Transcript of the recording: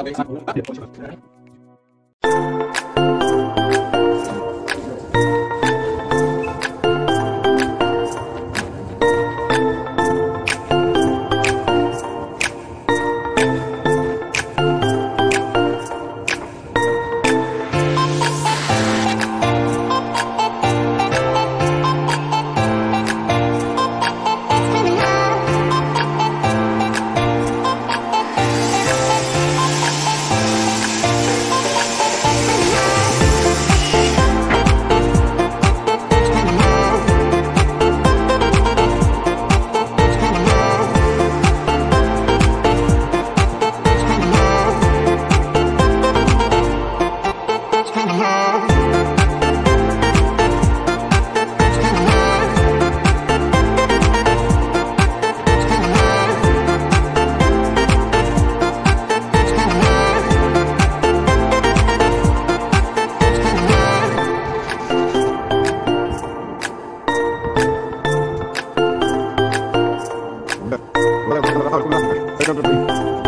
Okay. Bye-bye.